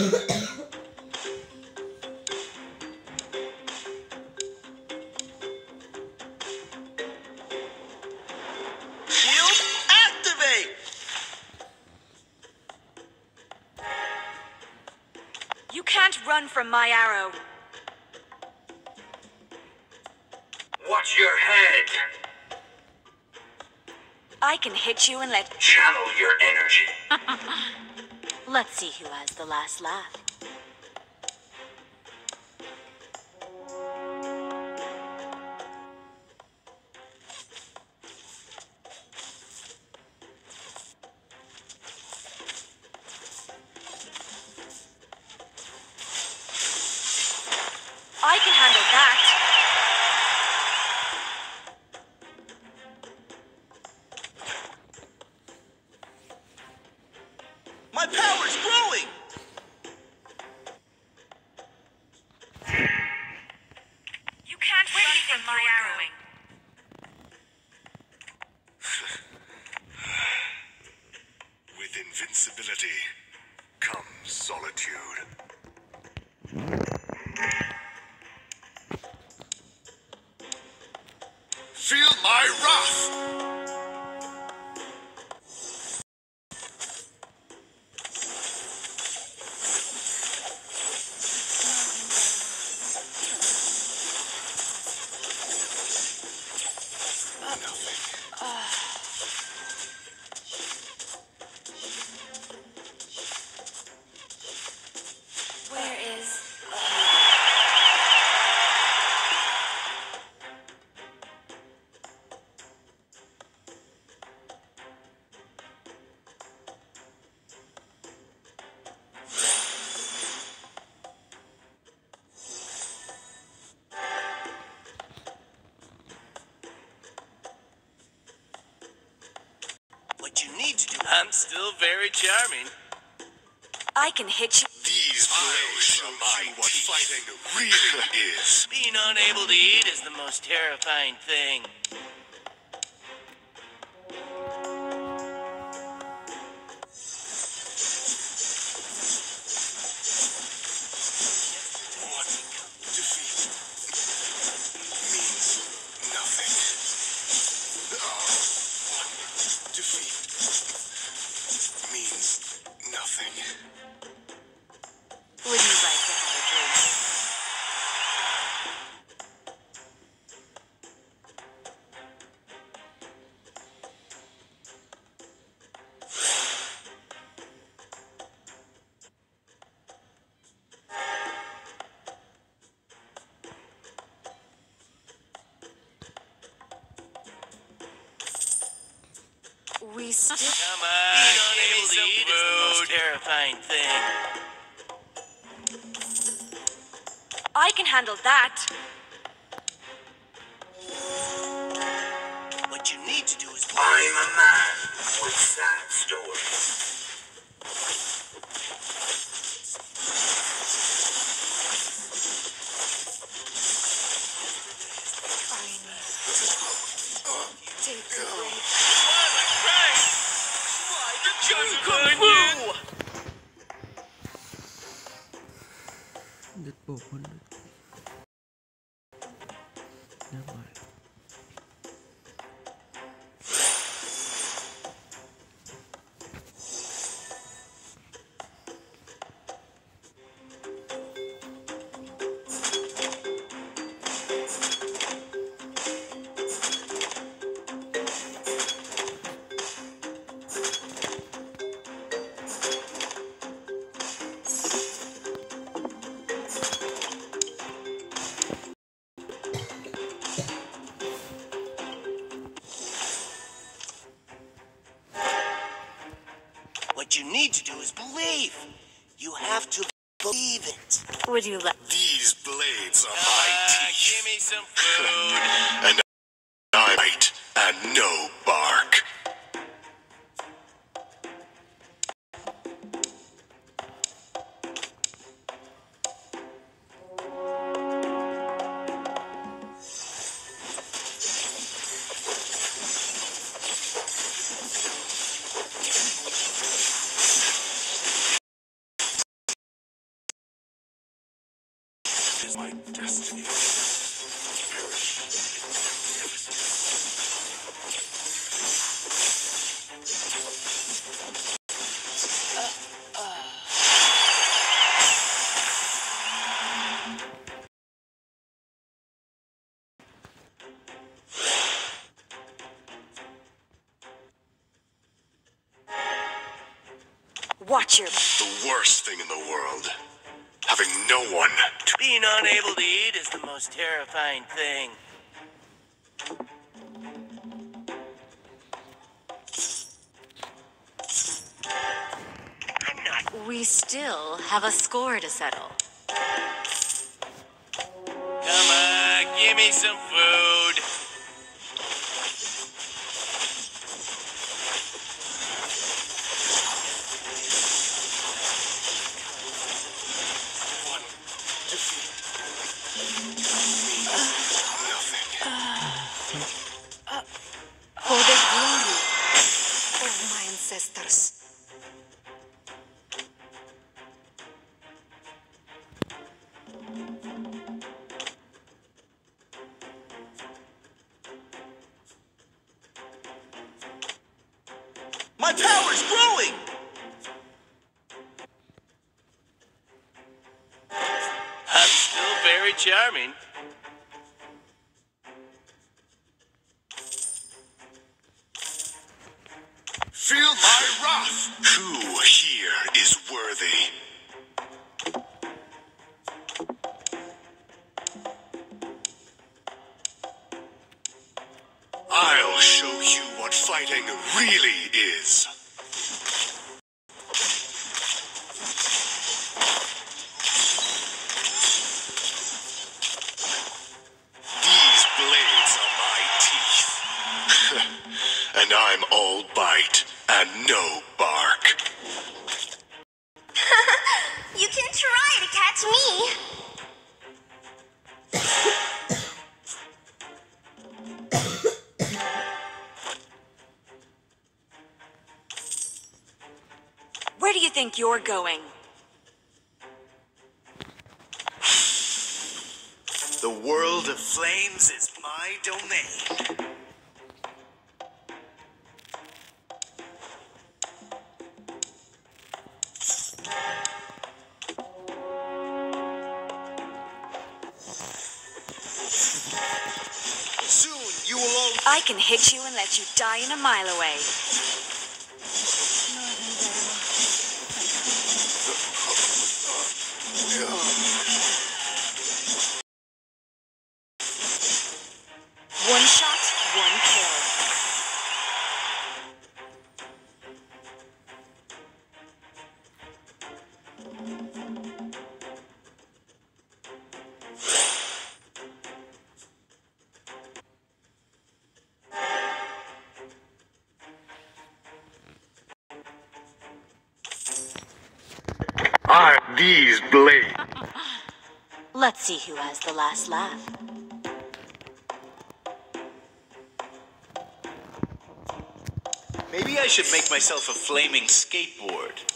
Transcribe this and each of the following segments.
You can't run from my arrow. Watch your head. I can hit you and let. Channel your energy. Let's see who has the last laugh. I can handle that. My power's very charming. I can hit you. These blades show you what fighting really is. Being unable to eat is the most terrifying thing. We still. Come on, being unable to eat is the most terrifying thing. I can handle that. What you need to do is. I'm a man with sad stories. I need to Kung Would you like? My destiny. Most terrifying thing. We still have a score to settle. Come on, give me some food. My power's growing! I'm still very charming. No bark. You can try to catch me. Where do you think you're going? I can hit you and let you die in a mile away. These blades? Let's see who has the last laugh. Maybe I should make myself a flaming skateboard.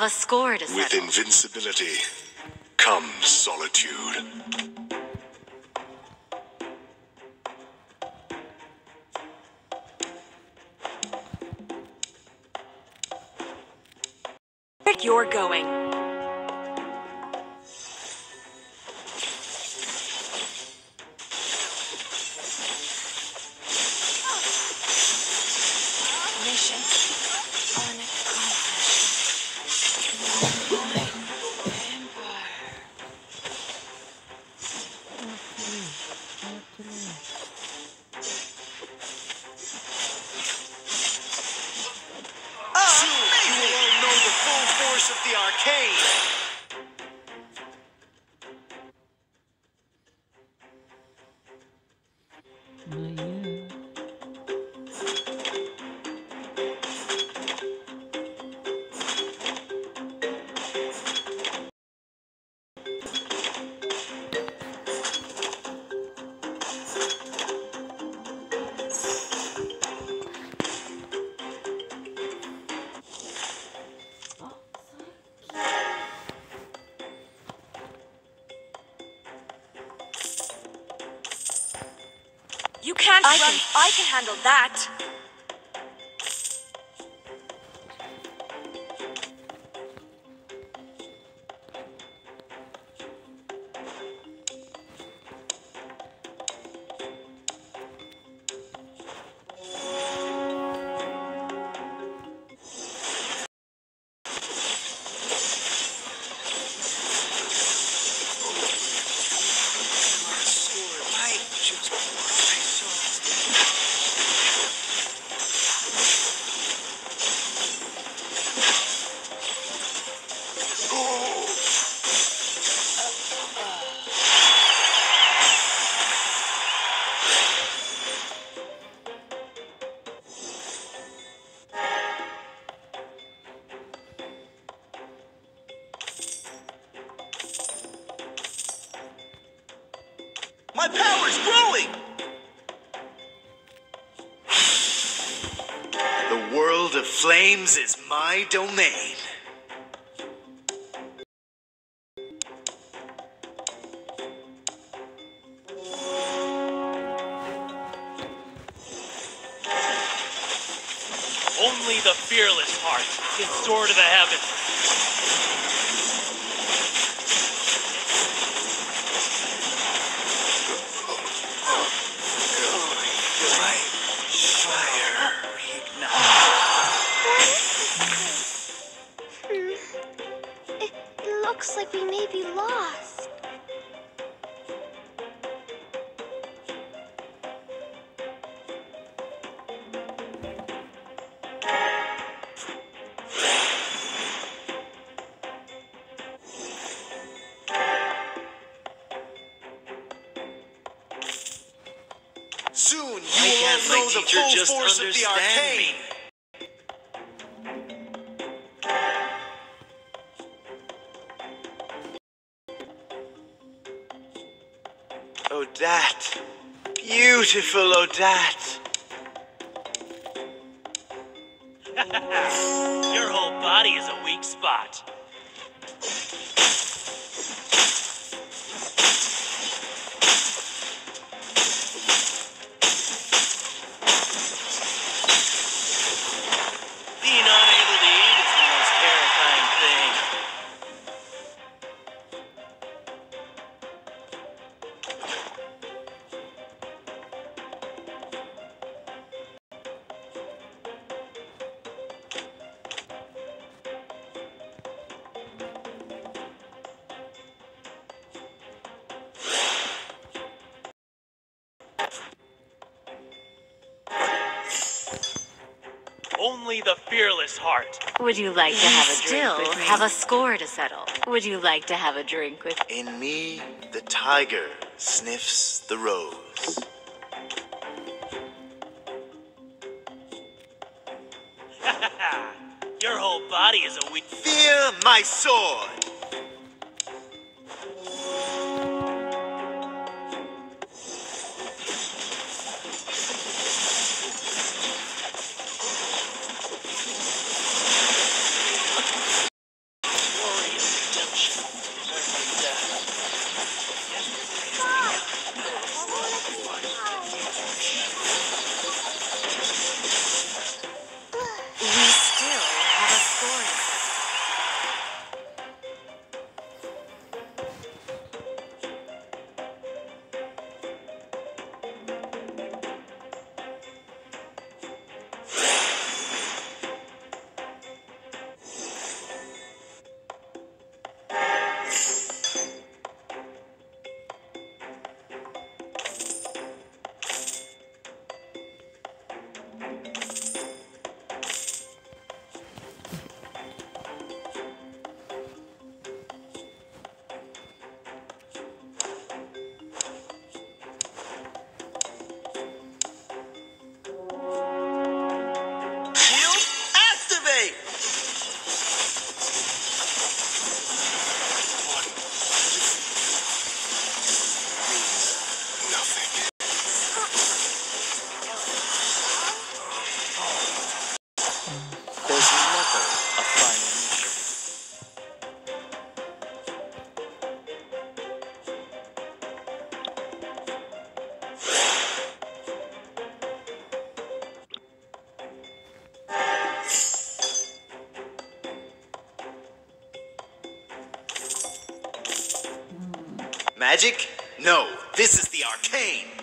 With invincibility comes solitude. Handle that. My power's growing! The world of flames is my domain. Looks like we may be lost. Soon you Why will can't know the full force of the Beautiful Odat. Your whole body is a weak spot. Only the fearless heart. Would you like to have a drink still with me? have have a score to settle? Would you like to have a drink with In me, the tiger sniffs the rose. Your whole body is a weak. Fear my sword. magic? No, this is the arcane.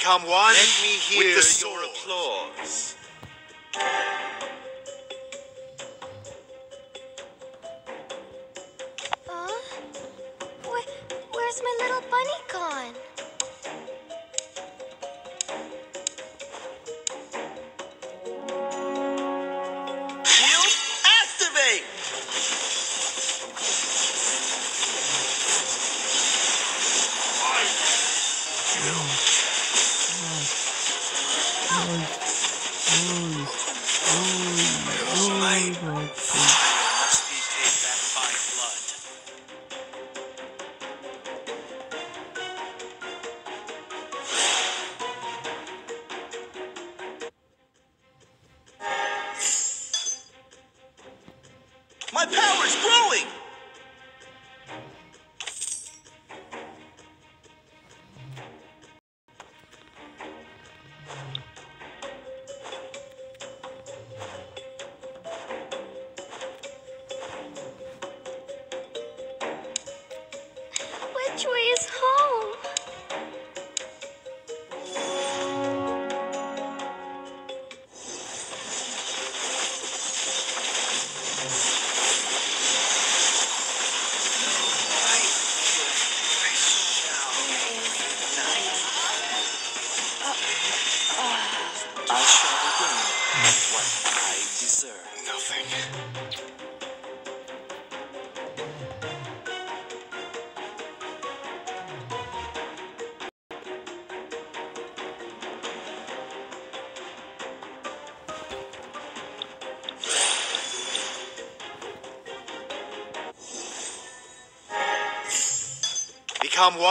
become one Let me hear with the sword.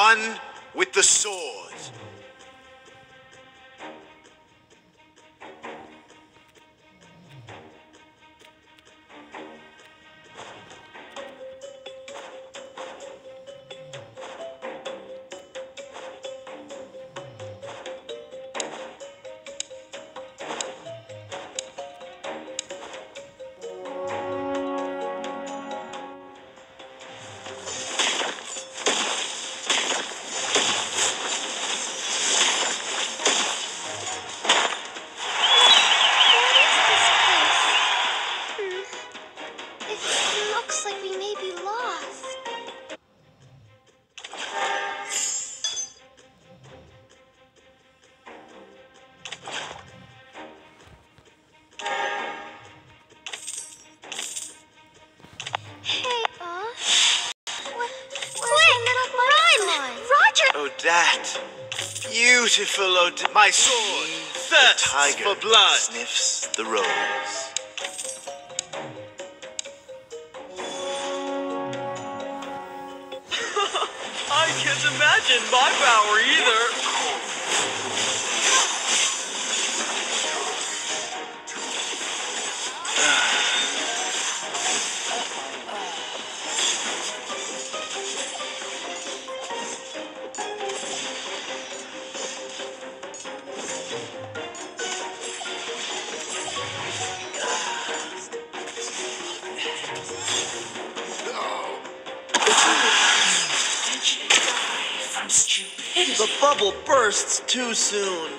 one with the sword. merciful Odin, my sword thirsts for blood. sniffs the rose. I can't imagine my power either. Too soon.